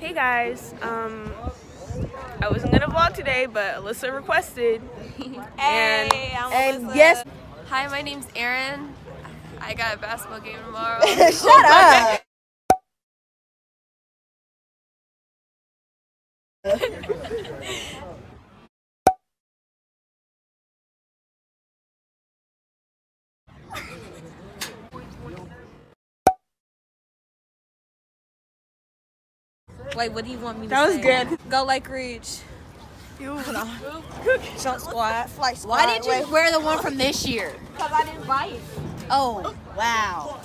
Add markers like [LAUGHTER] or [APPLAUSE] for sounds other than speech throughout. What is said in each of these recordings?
Hey guys, um, I wasn't gonna vlog today, but Alyssa requested. [LAUGHS] and And yes, Hi, my name's Erin. I got a basketball game tomorrow. [LAUGHS] shut up. Wait, what do you want me to that was say? good. Go Lake Ridge. [LAUGHS] Jump squat, flight squat. Why did you wear the one from this year? Because I didn't buy it. Oh, wow.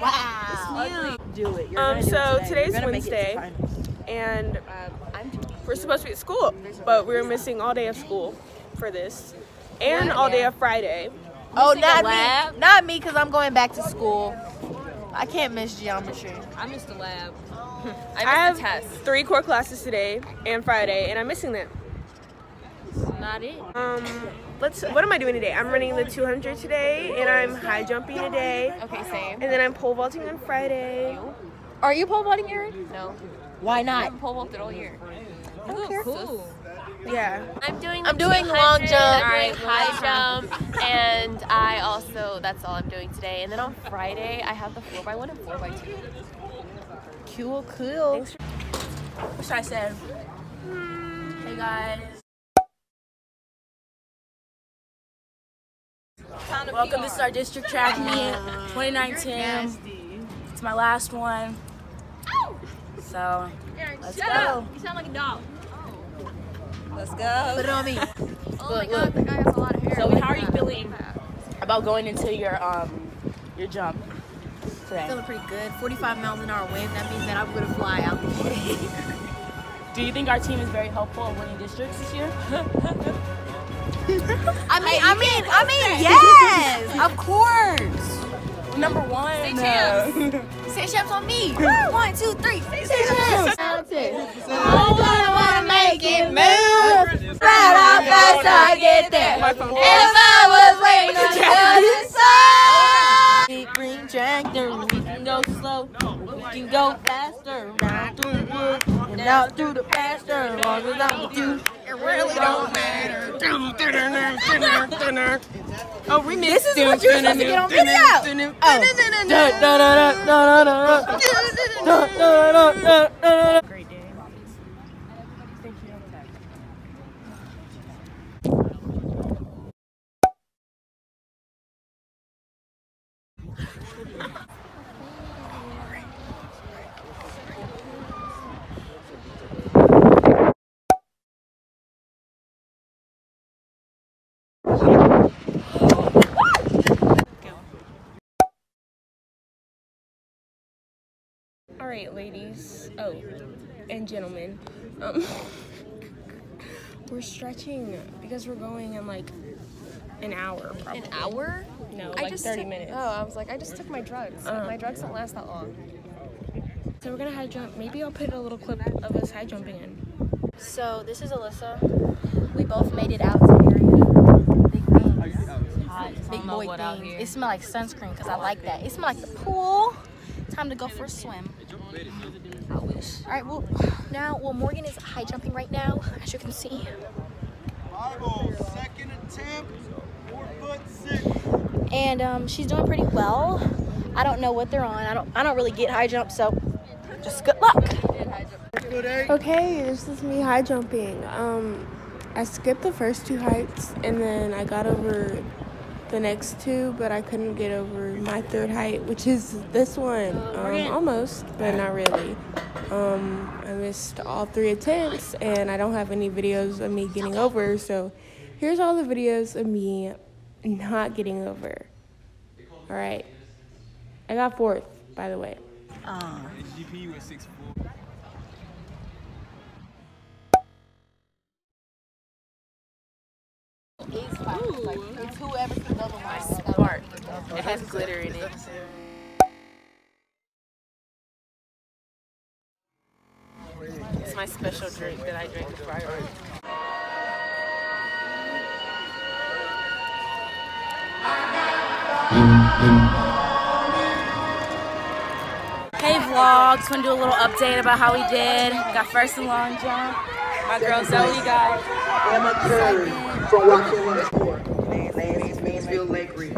Wow. Do it. You're Um, gonna do so it today. today's You're gonna make it Wednesday. And we're supposed to be at school, but we're missing all day of school for this, and all day of Friday. Oh, not me. Not me, because I'm going back to school. I can't miss geometry. I missed the lab. [LAUGHS] I I missed have a test. three core classes today and Friday, and I'm missing them. Not it. Um, let's. What am I doing today? I'm running the 200 today, and I'm high jumping today, Okay, same. and then I'm pole vaulting on Friday. Are you pole vaulting, Erin? No. Why not? I not? haven't pole vaulted all year. Cool. Yeah. I'm doing. I'm doing long jump. All right, high jump, and I also that's all I'm doing today. And then on Friday I have the four x one and four x two. Cool, cool. What should I say? Hey guys. Welcome. This is our district track meet 2019. It's my last one. So let's go. You sound like a dog. Let's go. Put it on me. Oh my god, that guy has a lot of hair. So like how are you feeling about going into your um your jump today? Feeling pretty good. 45 miles an hour wind. That means that I'm gonna fly out. [LAUGHS] Do you think our team is very helpful in winning districts this year? [LAUGHS] I mean, I mean, I mean, yes, of course. Number one. Say champs. Say champs on me. One, two, three. Say champs. I wanna make it move. Right how fast I get there. If I was waiting until the sun. Big green tractor, we can go slow. We can go faster. Right through the woods and out through the pasture. As long as I'm with you, it really don't matter. Oh, remix. This is what you're supposed to get on video. Oh. Great day. All right, ladies. Oh, and gentlemen. Um, [LAUGHS] we're stretching because we're going in like an hour. Probably. An hour? No, I like just 30 took- minutes. Oh, I was like, I just took my drugs. Uh. my drugs don't last that long. So we're gonna high jump. Maybe I'll put a little clip of us high jumping in. So this is Alyssa. We both made it out to the area. Big things. Big boy things. It smells like sunscreen because I like that. It smells like the pool. Time to go for a swim. I wish. All right, well, now, well, Morgan is high jumping right now, as you can see. Bible, second attempt, four foot six. And um, she's doing pretty well. I don't know what they're on. I don't I don't really get high jump, so just good luck. Okay, this is me high jumping. Um, I skipped the first two heights and then I got over the next two, but I couldn't get over my third height, which is this one. Um, almost, but not really. Um, I missed all three attempts and I don't have any videos of me getting over, so here's all the videos of me not getting over. All right. I got fourth, by the way. GP was six. It's. Smart. It has glitter in it. It's my special drink that I drink before I run. Hey vlog. Just want to do a little update about how we did. Got first in long jump. My girl Zoe got Amateur from Washington. Ladies, Mansfield Lake Ridge.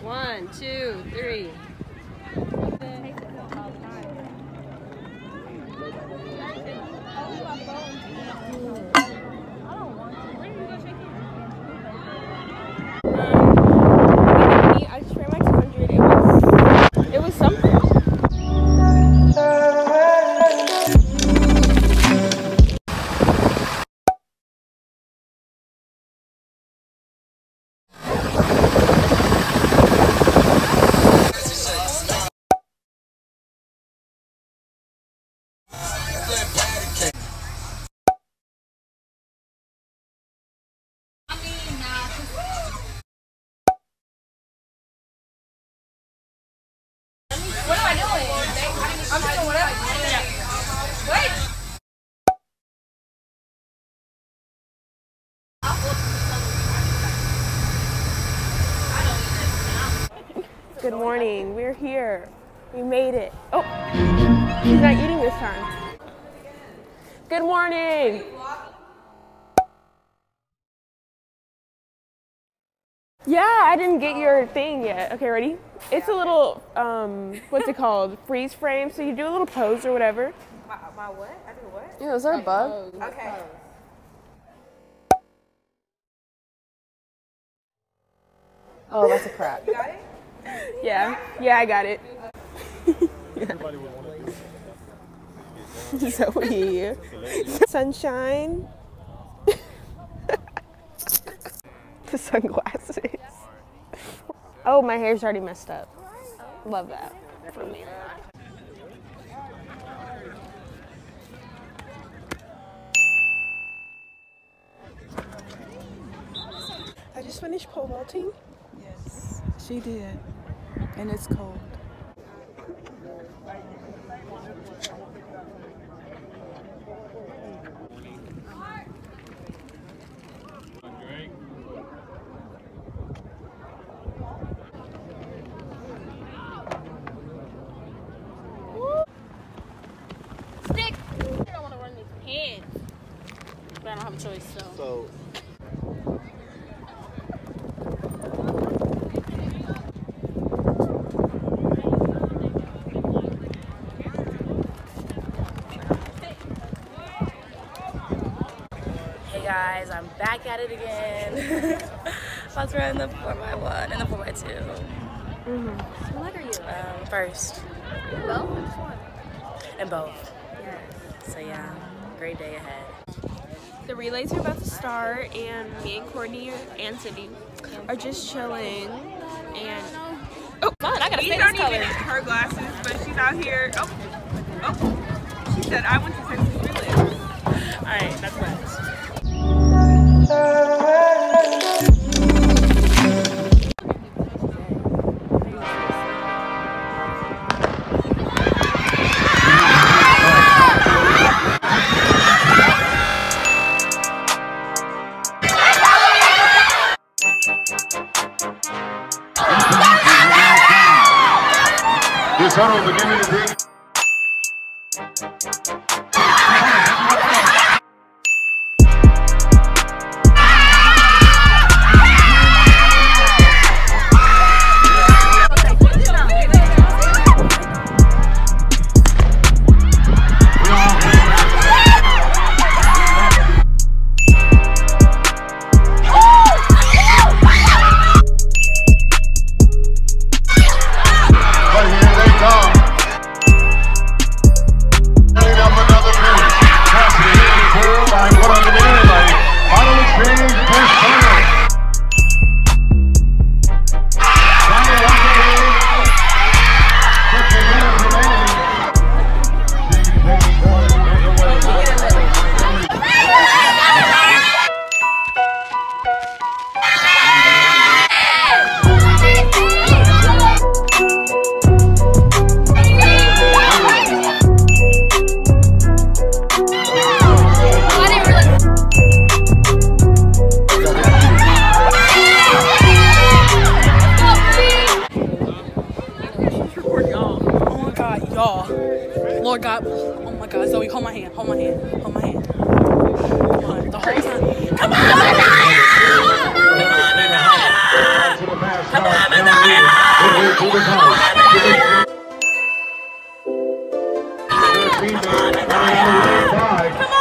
One, two, three. I Good morning. We're here. We made it. Oh, he's not eating this time. Good morning. Yeah, I didn't get your thing yet. Okay, ready? It's a little, um, what's it called? [LAUGHS] Freeze frame. So you do a little pose or whatever. My, my what? I do what? Yeah, is that a bug? Okay. [LAUGHS] Oh, that's a crap. You got it? [LAUGHS] Yeah, yeah, I got it. [LAUGHS] Zoe. [LAUGHS] Sunshine. the sunglasses. Oh, my hair's already messed up. Love that for me. I just finished pole vaulting. Yes, she did. And it's cold. Stick. I don't want to run these pants. But I don't have a choice, so. So, Hey guys, I'm back at it again. [LAUGHS] About to run the 4x1 and the 4x2. What are you? Um, first. Both? And both. So yeah, great day ahead. The relays are about to start, and me and Courtney and Cindy are just chilling. And Oh, fun. I gotta We stay don't this even color. need her glasses, but she's out here. Oh, oh. She said, I went to Texas Relays. All right, that's what. This huddle beginning to bring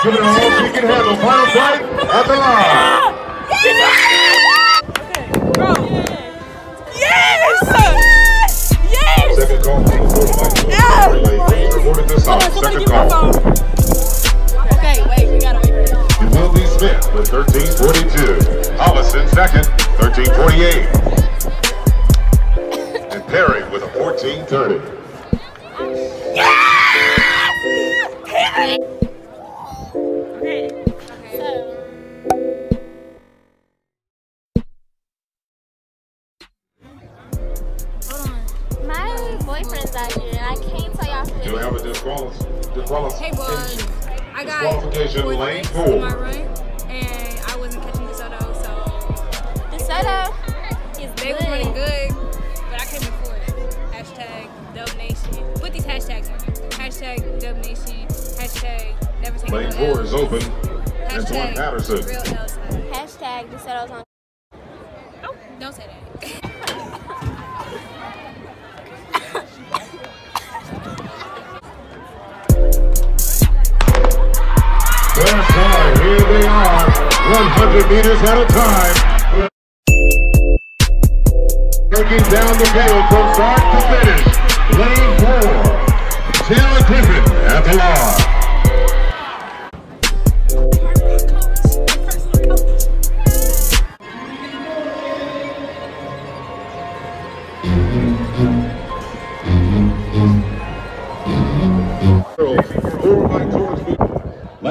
Give it all she can handle. Final flight at the line. Second call. Okay, wait, we gotta wait It will be Smith with 1342. Allison second, 1348. 1930. Hashtag Lane four is open. Antoine Hashtag Patterson. Real L side. Hashtag DeSoto's on. Don't say that. Last time, here they are. 100 meters at a time. Breaking down the field from start to finish. Lane four. Taylor Griffin at the line.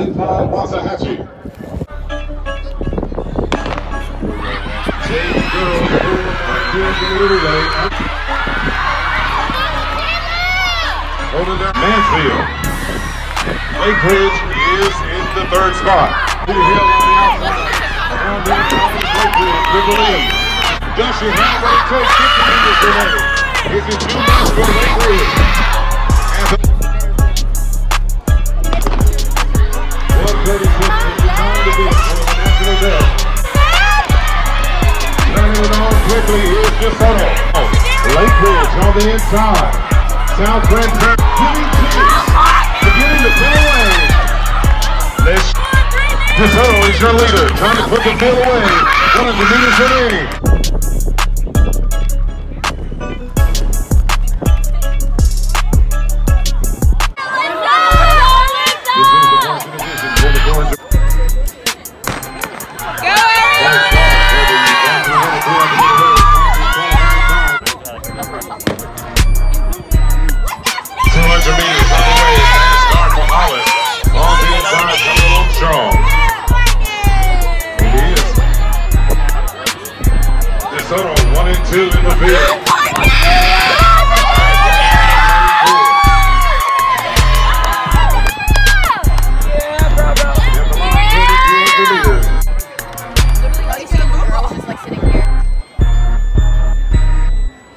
George Little Holding Mansfield. Is in the third spot. Hill on the outside. Lead. Dusty halfway takes 50 meters remaining. Is it too much for Lake quickly, here's DeSoto. Lake Ridge on the inside. South Grand Prairie giving chase. Beginning to pull away. This is your leader, trying to put the field away. 100 meters remaining. in the.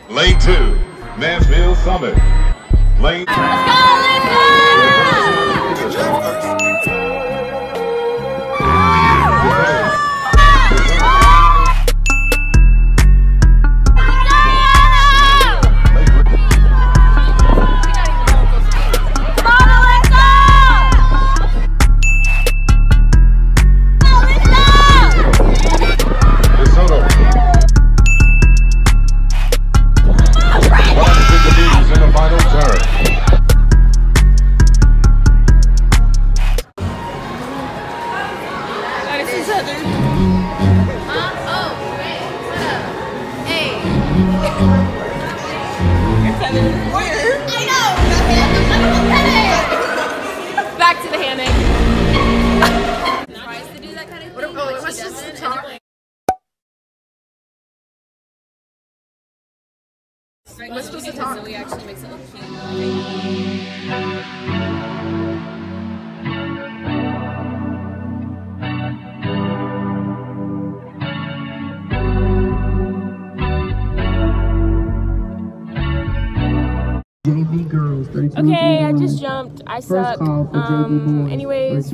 Lane 2, Mansfield Summit. Lane 2. What's supposed to talk? Zoe actually makes it look cute. JB Girls Okay, I just jumped. I suck. Um, anyways.